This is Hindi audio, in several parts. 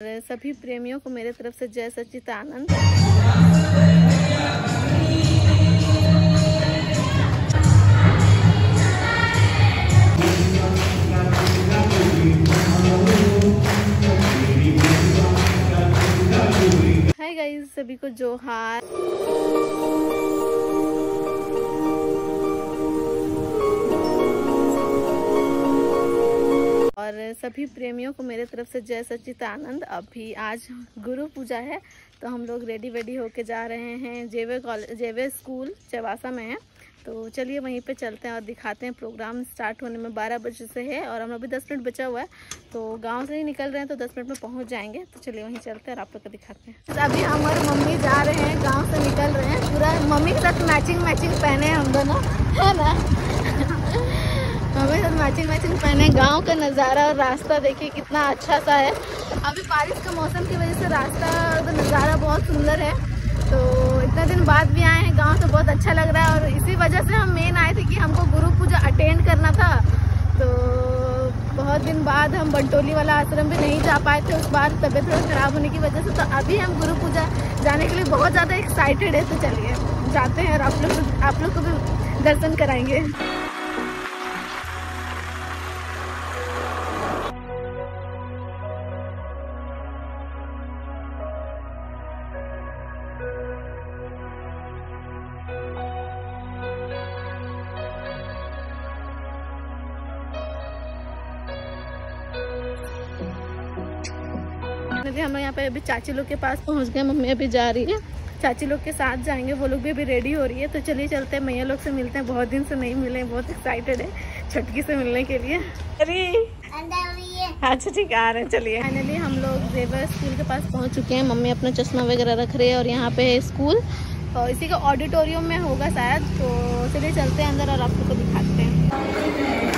सभी प्रेमियों को मेरे तरफ़ से जय सच्चिदानंद। हाय गाइस सभी को जोहार। और सभी प्रेमियों को मेरे तरफ़ से जय सच्चिदानंद। अभी आज गुरु पूजा है तो हम लोग रेडी वेडी होके जा रहे हैं। जेवे कॉलेज जेवे स्कूल, चवासा में है। तो चलिए वहीं पे चलते हैं और दिखाते हैं। प्रोग्राम स्टार्ट होने में 12 बजे से है और हम अभी 10 मिनट बचा हुआ है। तो गाँव से ही निकल रहे हैं तो 10 मिनट में पहुँच जाएँगे। तो चलिए वहीं चलते हैं और आप लोग को दिखाते हैं। अभी हम और मम्मी जा रहे हैं, गाँव से निकल रहे हैं। पूरा मम्मी के साथ मैचिंग मैचिंग पहने हैं हम दोनों। है ना? मैचिंग मैचिंग पहने गाँव का नज़ारा और रास्ता देखिए कितना अच्छा सा है। अभी बारिश का मौसम की वजह से रास्ता का नज़ारा बहुत सुंदर है। तो इतना दिन बाद भी आए हैं, गाँव तो बहुत अच्छा लग रहा है और इसी वजह से हम मेन आए थे कि हमको गुरु पूजा अटेंड करना था। तो बहुत दिन बाद हम बंटोली वाला आश्रम भी नहीं जा पाए थे, उस बार तबीयत थोड़ा खराब होने की वजह से तो अभी हम गुरु पूजा जाने के लिए बहुत ज़्यादा एक्साइटेड है। तो चलिए, जाते हैं और आप लोग आप लोग को भी दर्शन कराएँगे। अभी हम लोग यहाँ पे अभी चाची लोग के पास पहुँच गए मम्मी अभी जा रही है। चाची लोग के साथ जाएँगे वो लोग भी अभी रेडी हो रही है। तो चलिए चलते हैं मैया लोग से मिलते हैं। बहुत दिन से नहीं मिले बहुत एक्साइटेड है छुटकी से मिलने के लिए। अरे! अच्छा ठीक है आ रहे हैं चलिए। फाइनली हम लोग जेवर स्कूल के पास पहुँच चुके हैं। मम्मी अपना चश्मा वगैरह रख रहे हैं और यहाँ पे है स्कूल और इसी का ऑडिटोरियम में होगा शायद। तो चलिए चलते हैं अंदर और आपको को दिखाते हैं।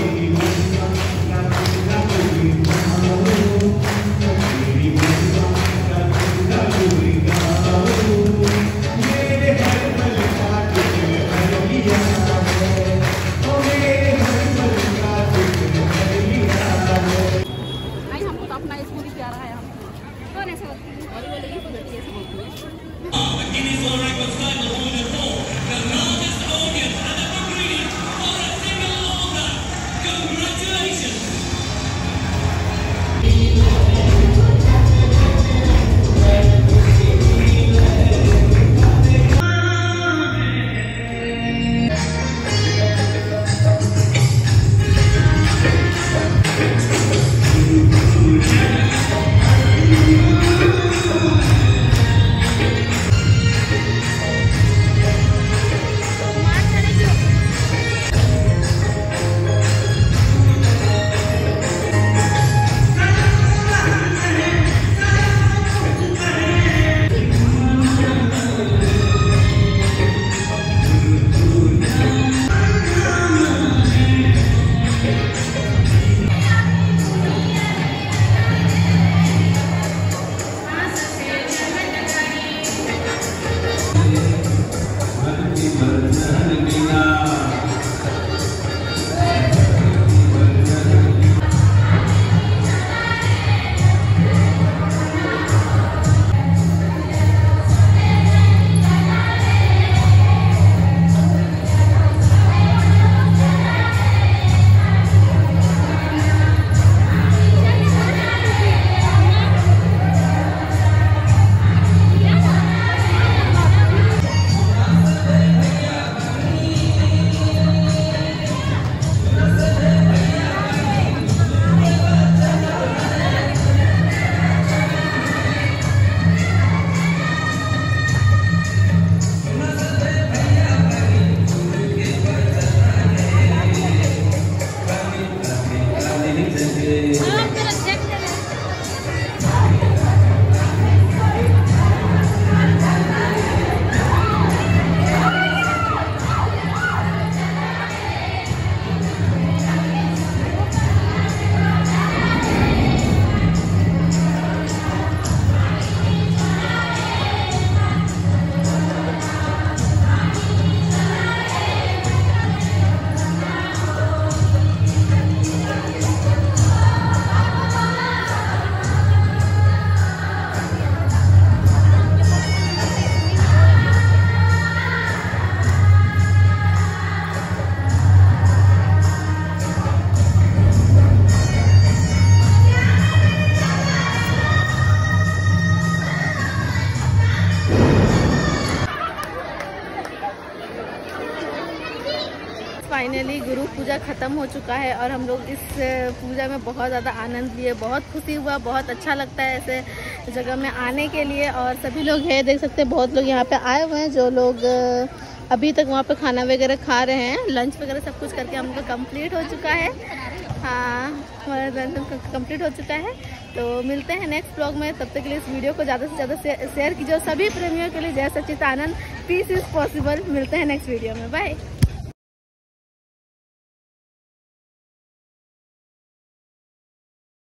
गुरु पूजा ख़त्म हो चुका है और हम लोग इस पूजा में बहुत ज़्यादा आनंद लिए, बहुत खुशी हुआ, बहुत अच्छा लगता है ऐसे जगह में आने के लिए और सभी लोग हैं, देख सकते हैं बहुत लोग यहाँ पे आए हुए हैं जो लोग अभी तक वहाँ पे खाना वगैरह खा रहे हैं लंच वगैरह सब कुछ करके हम लोग कंप्लीट हो चुका है। हाँ हमारा लंच कंप्लीट हो चुका है। तो मिलते हैं नेक्स्ट ब्लॉग में, तब तक के लिए इस वीडियो को ज़्यादा से ज़्यादा शेयर कीजिए सभी प्रेमियों के लिए जय Sachit Anand peace is possible मिलते हैं नेक्स्ट वीडियो में बाय